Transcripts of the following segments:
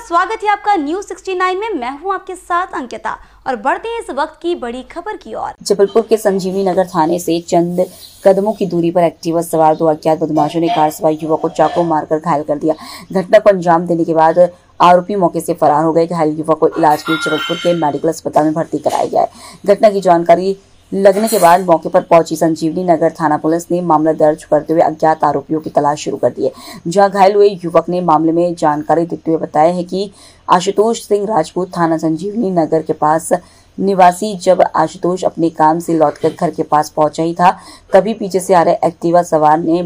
स्वागत है आपका न्यूज़ 69 में। मैं हूँ आपके साथ अंकिता और बढ़ते हैं इस वक्त की बड़ी खबर की ओर। जबलपुर के संजीवनी नगर थाने से चंद कदमों की दूरी पर एक्टिवा सवार दो अज्ञात बदमाशों ने कार सवार युवक को चाकू मारकर घायल कर दिया। घटना को अंजाम देने के बाद आरोपी मौके से फरार हो गए। घायल युवक को इलाज के लिए जबलपुर के मेडिकल अस्पताल में भर्ती कराया गया है। घटना की जानकारी लगने के बाद मौके पर पहुँची संजीवनी नगर थाना पुलिस ने मामला दर्ज करते हुए अज्ञात आरोपियों की तलाश शुरू कर दी है, जहाँ घायल हुए युवक ने मामले में जानकारी देते हुए बताया है कि आशुतोष सिंह राजपूत थाना संजीवनी नगर के पास निवासी जब आशुतोष अपने काम से लौटकर घर के पास पहुँचा ही था, तभी पीछे से आ रहे एक्टिवा सवार ने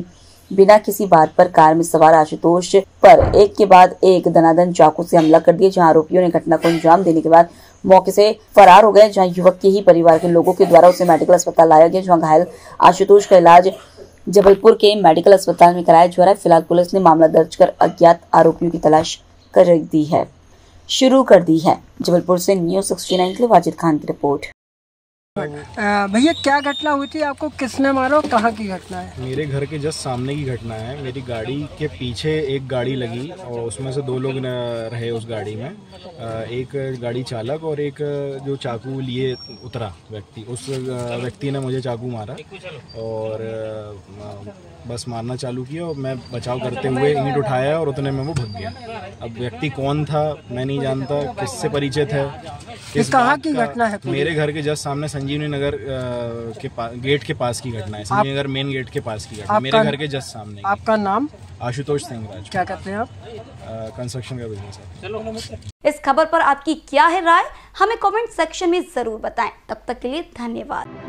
बिना किसी बात पर कार में सवार आशुतोष पर एक के बाद एक दनादन चाकू से हमला कर दिया, जहाँ आरोपियों ने घटना को अंजाम देने के बाद मौके से फरार हो गए, जहाँ युवक के ही परिवार के लोगों के द्वारा उसे मेडिकल अस्पताल लाया गया, जहाँ घायल आशुतोष का इलाज जबलपुर के मेडिकल अस्पताल में कराया जा रहा है। फ़िलहाल पुलिस ने मामला दर्ज कर अज्ञात आरोपियों की तलाश कर दी है। शुरू कर दी है। जबलपुर से न्यूज़ सिक्सटी के लिए वाजिद खान की रिपोर्ट। भैया, क्या घटना हुई थी? आपको किसने मारा और कहाँ की घटना है? मेरे घर के जस्ट सामने की घटना है। मेरी गाड़ी के पीछे एक गाड़ी लगी और उसमें से दो लोग रहे उस गाड़ी में। एक गाड़ी चालक और एक जो चाकू लिए उतरा व्यक्ति। उस व्यक्ति ने मुझे चाकू मारा और बस मारना चालू किया और मैं बचाव करते हुए ईंट उठाया और उतने में वो भग गया। अब व्यक्ति कौन था, मैं नहीं जानता, किससे परिचित है? किस कहा की घटना है मेरे घर के जस्ट सामने संजीवनी नगर के पास गेट के पास की घटना है संजीवनी नगर मेन गेट के पास की घटना मेरे घर के जस्ट सामने आपका नाम? आशुतोष सिंह राज क्या कहते हैं आप? कंस्ट्रक्शन का बिज़नेस है। इस खबर पर आपकी क्या है राय? हमें कमेंट सेक्शन में ज़रूर बताएँ। तब तक के लिए धन्यवाद।